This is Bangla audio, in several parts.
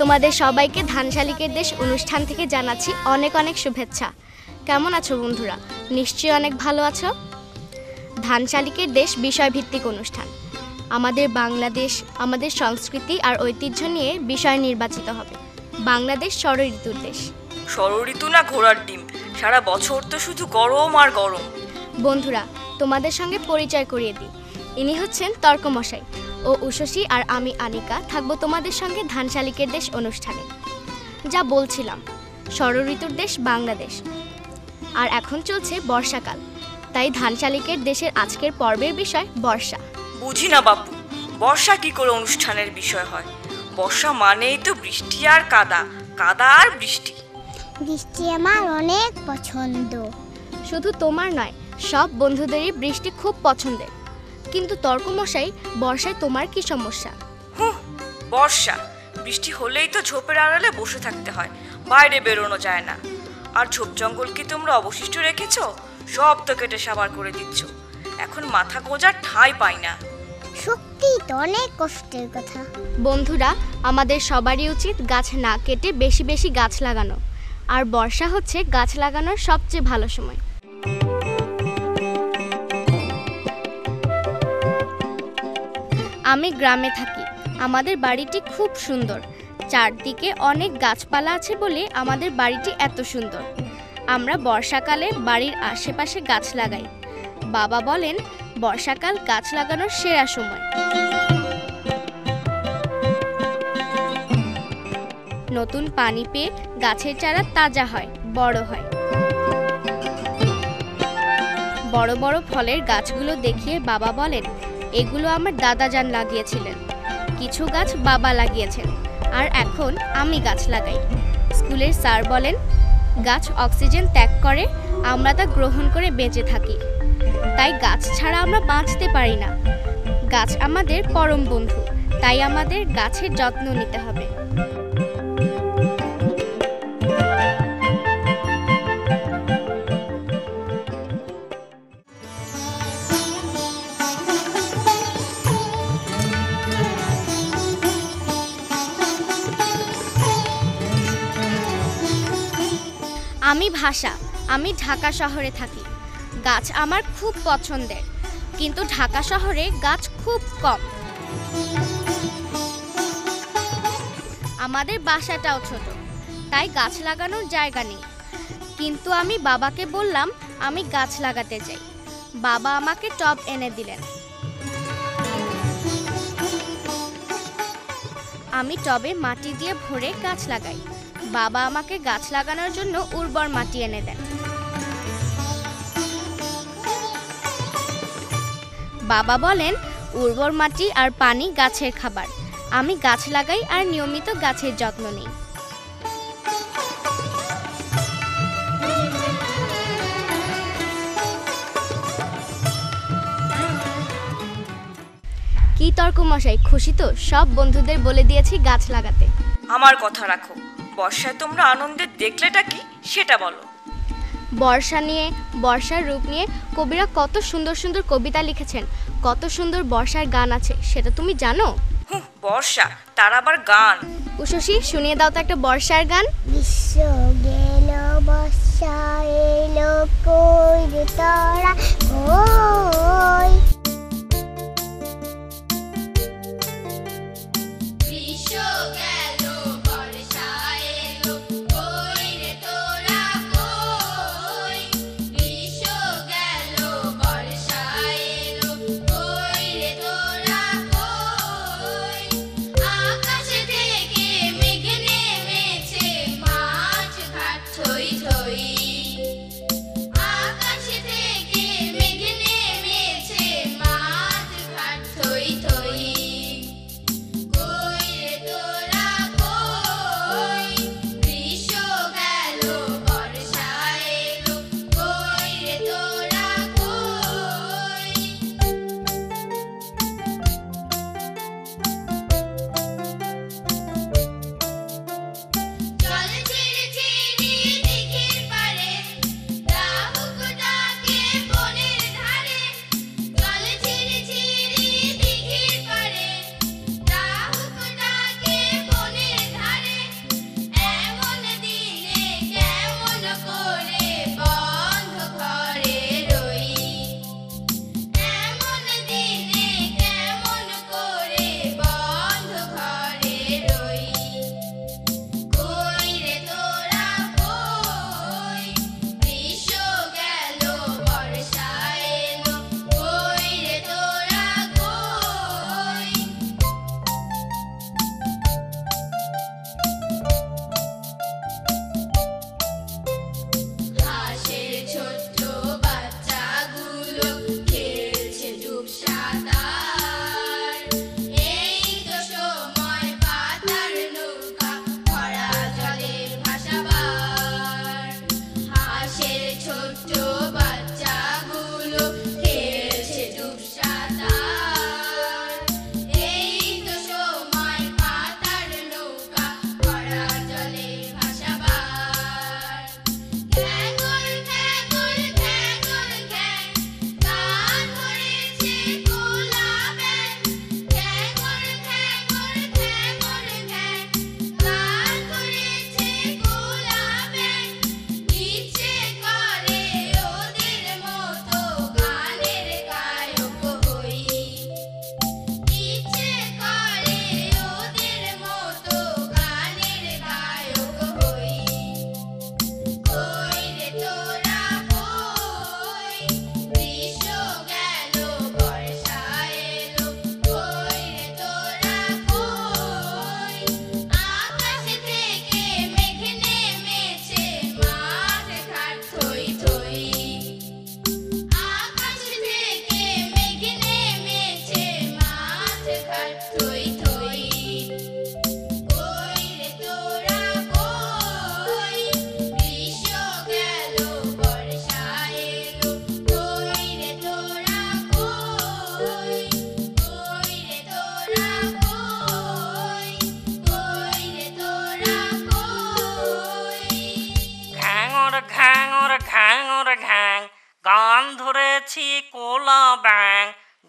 তোমাদের সবাইকে ধানশালিকের দেশ অনুষ্ঠান থেকে জানাচ্ছি অনেক অনেক শুভেচ্ছা। কেমন আছো বন্ধুরা? নিশ্চয়ই অনেক ভালো আছো? ধানশালিকের দেশ বিষয়ভিত্তিক অনুষ্ঠান। আমাদের বাংলাদেশ আমাদের সংস্কৃতি আর ঐতিহ্য নিয়ে বিষয় নির্বাচিত হবে। বাংলাদেশ ষড় ঋতুর দেশ। ষড়ঋতু না ঘোড়ার ডিম? সারা বছর তো শুধু গরম আর গরম। বন্ধুরা তোমাদের সঙ্গে পরিচয় করিয়ে দিই। ইনি হচ্ছেন তর্কমশাই। ও উষসী আর আমি আনিকা থাকব তোমাদের সঙ্গে ধানশালিকের দেশ অনুষ্ঠানে। যা বলছিলাম ষড় ঋতুর দেশ বাংলাদেশ। আর এখন চলছে বর্ষাকাল তাই ধানশালিকের দেশের আজকের পর্বের বিষয় বর্ষা। বুঝি না বাপু বর্ষা কি করে অনুষ্ঠানের বিষয় হয়? বর্ষা মানেই তো বৃষ্টি আর কাদা কাদা আর বৃষ্টি। বৃষ্টি আমার অনেক পছন্দ। শুধু তোমার নয় সব বন্ধুদেরই বৃষ্টি খুব পছন্দের। কিন্তু তর্কমশাই বর্ষায় তোমার কি সমস্যা? হুঁ বর্ষা। বৃষ্টি হলেই তো ঝোপের আড়ালে বসে থাকতে হয় বাইরে বেরোনো যায় না। আর ঝোপ জঙ্গল কি তোমরা অবশিষ্ট রেখেছো? সব তো কেটে সাবার করে দিচ্ছ। এখন মাথা গোজার ঠাঁই পাই না। সত্যি তো অনেক কষ্টের কথা। বন্ধুরা আমাদের সবারই উচিত গাছ না কেটে বেশি বেশি গাছ লাগানো। আর বর্ষা হচ্ছে গাছ লাগানোর সবচেয়ে ভালো সময়। আমি গ্রামে থাকি। আমাদের বাড়িটি খুব সুন্দর। চারদিকে অনেক গাছপালা আছে বলে আমাদের বাড়িটি এত সুন্দর। আমরা বর্ষাকালে বাড়ির আশেপাশে গাছ লাগাই। বাবা বলেন, বর্ষাকাল গাছ লাগানোর সেরা সময়। নতুন পানি পেয়ে গাছের চারা তাজা হয়, বড় হয়। বড় বড় ফলের গাছগুলো দেখিয়ে বাবা বলেন এগুলো আমার দাদা যান লাগিয়েছিলেন। কিছু গাছ বাবা লাগিয়েছেন, আর এখন আমি গাছ লাগাই। স্কুলের স্যার বলেন, গাছ অক্সিজেন ত্যাগ করে, আমরা তা গ্রহণ করে বেঁচে থাকি। তাই গাছ ছাড়া আমরা বাঁচতে পারি না। গাছ আমাদের পরম বন্ধু, তাই আমাদের গাছের যত্ন নিতে হবে। আমি ভাষা, আমি ঢাকা শহরে থাকি। গাছ আমার খুব পছন্দের, কিন্তু ঢাকা শহরে গাছ খুব কম। আমাদের বাসাটাও ছোট, তাই গাছ লাগানোর জায়গা নেই। কিন্তু আমি বাবাকে বললাম, আমি গাছ লাগাতে চাই। বাবা আমাকে টব এনে দিলেন। আমি টবে মাটি দিয়ে ভরে গাছ লাগাই। বাবা আমাকে গাছ লাগানোর জন্য উর্বর মাটি এনে দেন। বাবা বলেন, উর্বর মাটি আর পানি গাছের খাবার। আমি গাছ লাগাই আর নিয়মিত গাছের যত্ন নিই। কি তর্ক মশাই খুশি তো? সব বন্ধুদের বলে দিয়েছি গাছ লাগাতে। আমার কথা রাখো। বর্ষায় তোমরা আনন্দের দেখলেটা কি? সেটা বলো। বর্ষা নিয়ে বর্ষার রূপ নিয়ে কবিরা কত সুন্দর সুন্দর কবিতা লিখেছেন কত সুন্দর বর্ষার গান আছে সেটা তুমি জানো? হুঁ বর্ষা তার আবার গান। উশসী শুনিয়ে দাও তো একটা বর্ষার গান। বিশ্ব গেল বর্ষা এলো কই thơi thơi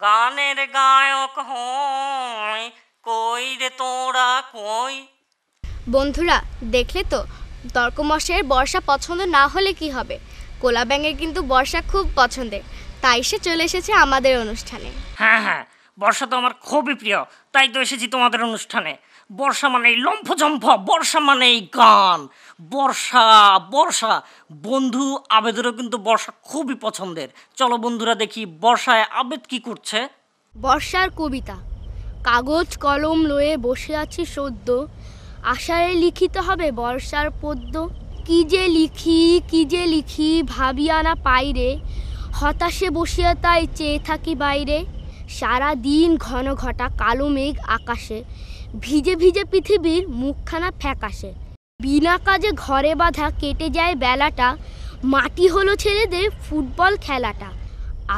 রে গায়ক হই কই রে তোরা কই? বন্ধুরা দেখলে তো তর্কমশের বর্ষা পছন্দ না হলে কি হবে? কোলা ব্যাঙের কিন্তু বর্ষা খুব পছন্দের তাই সে চলে এসেছে আমাদের অনুষ্ঠানে। হ্যাঁ হ্যাঁ বর্ষা তো আমার খুবই প্রিয় তাই তো এসেছি তোমাদের অনুষ্ঠানে। বর্ষা মানেই লম্ফঝম্ফ বর্ষা মানেই গান। বর্ষা বর্ষা। বন্ধু, আবেদেরও কিন্তু বর্ষা খুবই পছন্দের। চলো বন্ধুরা দেখি বর্ষায় আবেদ কি করছে। বর্ষার কবিতা। কাগজ, কলম লয়ে বসে আছি সদ্য। আশায় লিখিতে হবে বর্ষার পদ্য। কি যে লিখি, কি যে লিখি ভাবিয়া না পাইরে। হতাশে বসিয়া তাই চেয়ে থাকি বাইরে। সারা দিন ঘন ঘটা কালো মেঘ আকাশে। ভিজে ভিজে পৃথিবীর মুখখানা ফ্যাকাশে। বিনা কাজে ঘরে বাঁধা কেটে যায় বেলাটা মাটি হলো ছেলেদের ফুটবল খেলাটা।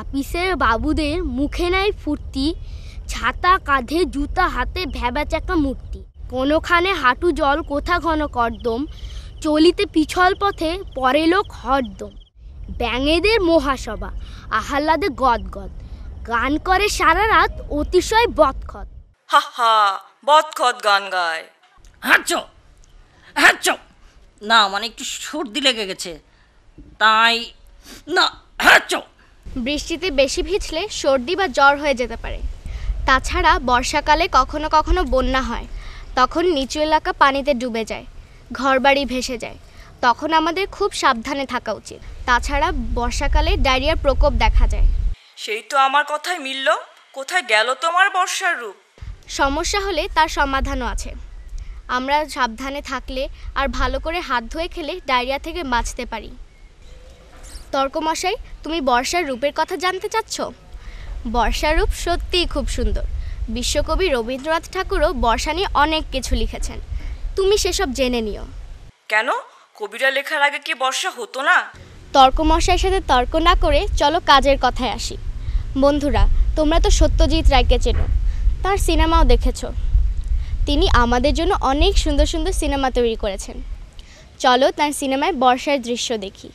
আপিসের বাবুদের মুখে নাই ফুর্তি ছাতা কাঁধে জুতা হাতে ভেবা চাকা মূর্তি। কোনোখানে হাঁটু জল কোথা ঘন কর্দম চলিতে পিছল পথে পরে লোক হরদম। ব্যাঙেদের মহাসভা আহ্লাদে গদগদ। গান করে সারা রাত অতিশয় বৎখত হা হা বদখত গান গায়। হাঁচ হাঁচ না মানে একটু সর্দি লেগে গেছে। তাই না হাঁচ বৃষ্টিতে বেশি ভিজলে সর্দি বা জ্বর হয়ে যেতে পারে। তাছাড়া বর্ষাকালে কখনো কখনো বন্যা হয়। তখন নিচু এলাকা পানিতে ডুবে যায় ঘরবাড়ি ভেসে যায়। তখন আমাদের খুব সাবধানে থাকা উচিত। তাছাড়া বর্ষাকালে ডায়রিয়ার প্রকোপ দেখা যায়। সেই তো আমার কথায় মিলল। কোথায় গেল তোমার বর্ষার রূপ? সমস্যা হলে তার সমাধানও আছে। আমরা সাবধানে থাকলে আর ভালো করে হাত ধুয়ে খেলে ডায়রিয়া থেকে বাঁচতে পারি। তর্কমশাই তুমি বর্ষার রূপের কথা জানতে চাচ্ছ? বর্ষার রূপ সত্যিই খুব সুন্দর। বিশ্বকবি রবীন্দ্রনাথ ঠাকুরও বর্ষা নিয়ে অনেক কিছু লিখেছেন। তুমি সেসব জেনে নিও। কেন? কবিরা লেখার আগে কি বর্ষা হতো না? তর্কমশাইয়ের সাথে তর্ক না করে চলো কাজের কথায় আসি। বন্ধুরা তোমরা তো সত্যজিৎ রায়কে চেনো। তার সিনেমাও দেখেছ। তিনি আমাদের জন্য অনেক সুন্দর সুন্দর সিনেমা তৈরি করেছেন। চলো তার সিনেমায় বর্ষার দৃশ্য দেখি।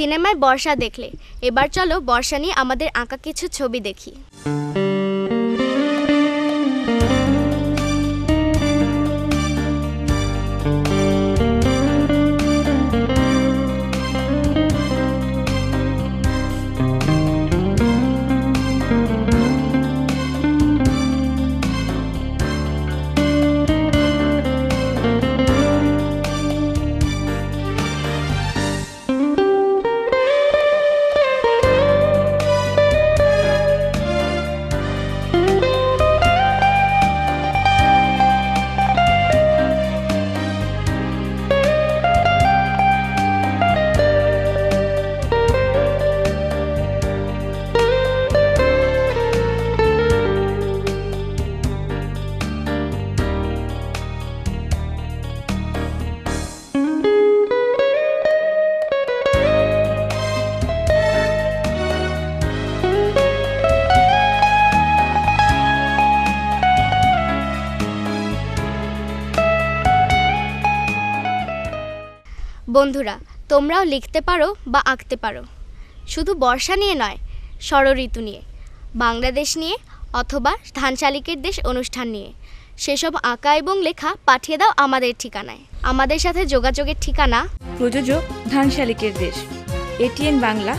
সিনেমায় বর্ষা দেখলে। এবার চলো বর্ষা নিয়ে আমাদের আঁকা কিছু ছবি দেখি। বন্ধুরা, তোমরাও লিখতে পারো বা আঁকতে পারো। শুধু বর্ষা নিয়ে নয় ষড়ঋতু নিয়ে, বাংলাদেশ নিয়ে অথবা ধান শালিকের দেশ অনুষ্ঠান নিয়ে। সেসব আঁকা এবং লেখা পাঠিয়ে দাও আমাদের ঠিকানায়। আমাদের সাথে যোগাযোগের ঠিকানা? প্রযোজক ধান শালিকের দেশ, এটিএন বাংলা,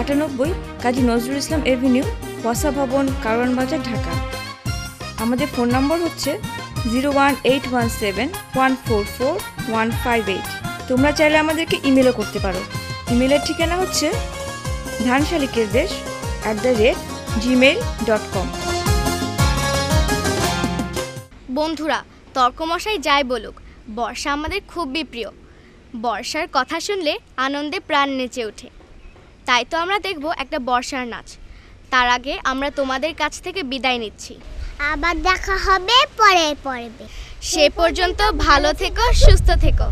আটানব্বই কাজী নজরুল ইসলাম এভিনিউ, বসা ভবন, কারওয়ান বাজার, ঢাকা। আমাদের ফোন নম্বর হচ্ছে zero one eight one seven one four four one five eight. তোমরা চাইলে আমাদেরকে ইমেলও করতে পারো। ইমেলের ঠিকানা হচ্ছে ধান শালিকের দেশ at the rate Gmail dot com বন্ধুরা তর্কমশাই যাই বলুক বর্ষা আমাদের খুবই প্রিয় বর্ষার কথা শুনলে আনন্দে প্রাণ নেচে ওঠে। তাই তো আমরা দেখব একটা বর্ষার নাচ। তার আগে আমরা তোমাদের কাছ থেকে বিদায় নিচ্ছি। আবার দেখা হবে পরে পর্বে। সে পর্যন্ত ভালো থেকো সুস্থ থেকো।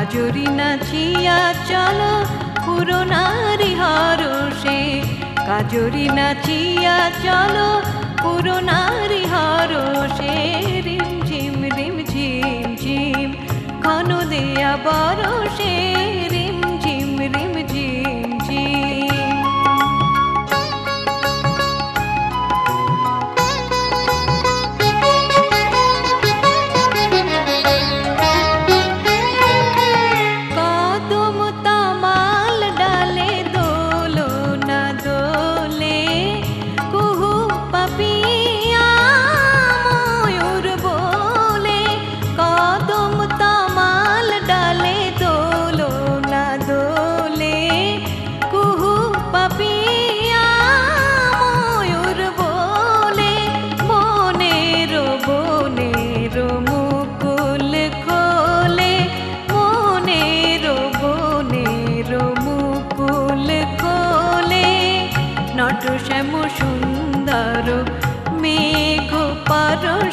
কাজরি নাচিয়া চলো, পুরো নারী হরষে। কাজরি নাচিয়া চলো, পুরো নারী হরষে। রিম ঝিম রিম ঝিম। ঘন দেয়া বরষে।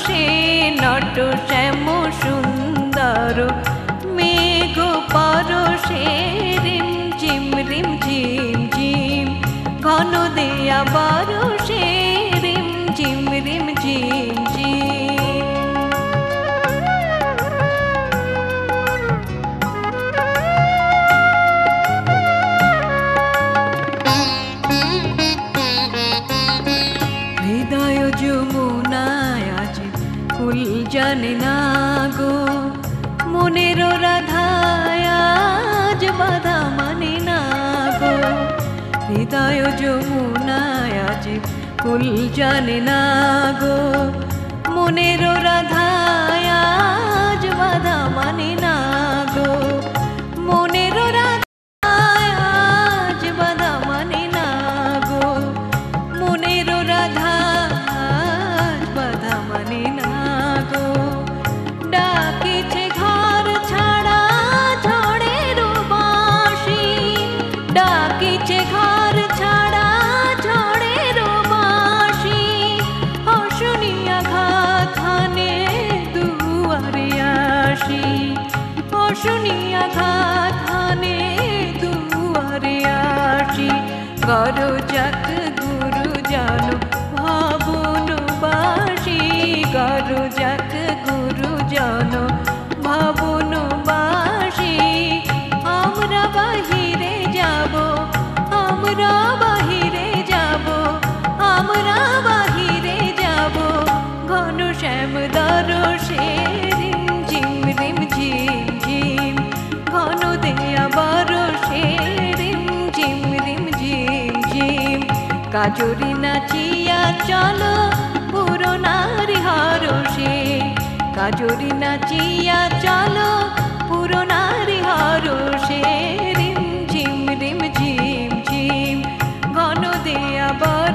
পরশে নট শ্যাম সুন্দর। মেঘ পরশে রিম ঝিম রিম ঝিম ঝিম। ঘন দেয়া বরষে জানে না গো, মনের রাধায় আজ বাধা মানে না গো। হৃদয় যমুনায় আজ ফুল জানে না গো, মনের রাধায় আজ বাধা মানে না যাক গুরু জানো, ভাবন বাসি করো যাক গুরু জানো, ভাবন বাসি আমরা বাহিরে যাব, আমরা বাহিরে যাব, আমরা বাহিরে যাব। ঘন শ্যাম দরসে কাজরি নাচিয়া চলো পুরো নারী হরষে কাজরি নাচিয়া চলো পুরো নারী হরষে রিম ঝিম রিম ঝিম ঝিম। ঘন দেয়া বরসে